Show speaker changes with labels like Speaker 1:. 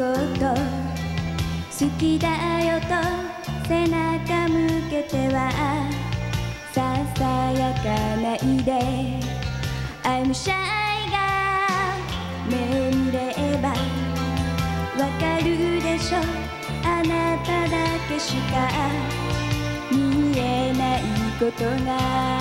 Speaker 1: こと好きだよと背中向けてはささやかないで。I'm shy が目見ればわかるでしょ。あなただけしか見えないことが。